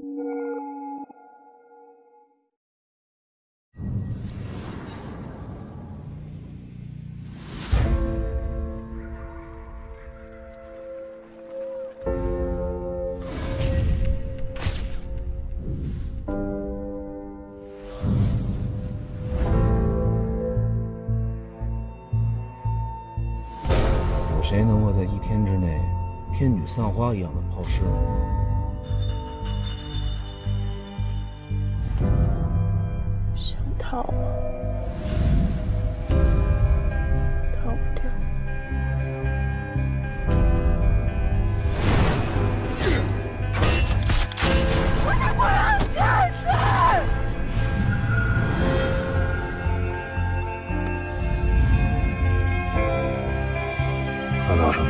有谁能够在一天之内天女散花一样的抛尸？逃啊！逃不掉！我不！什么？